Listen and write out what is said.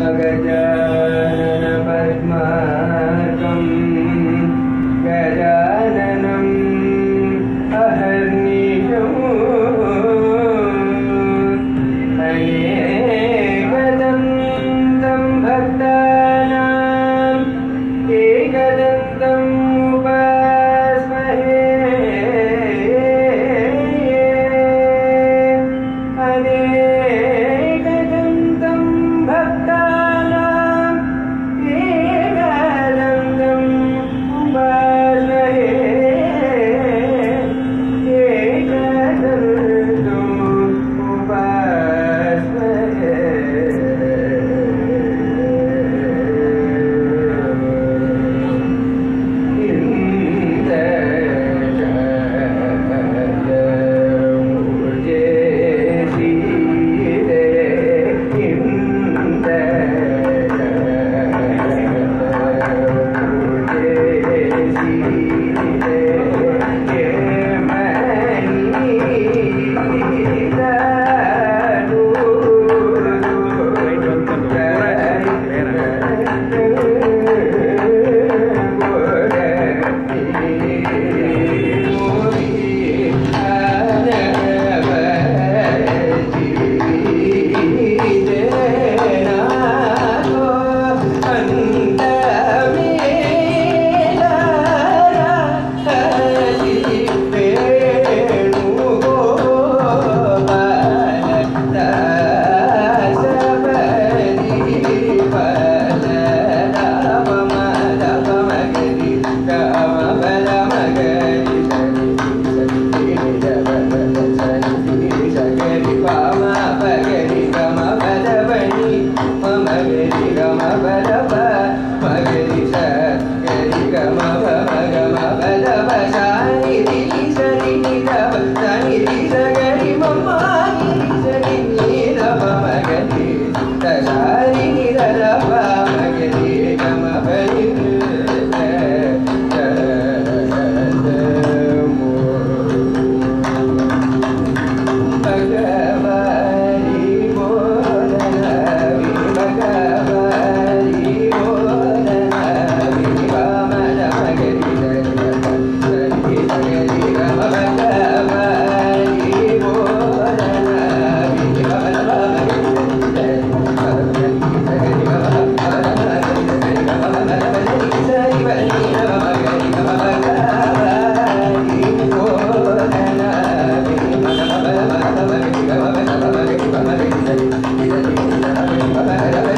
Agajah Thank you. 来来来。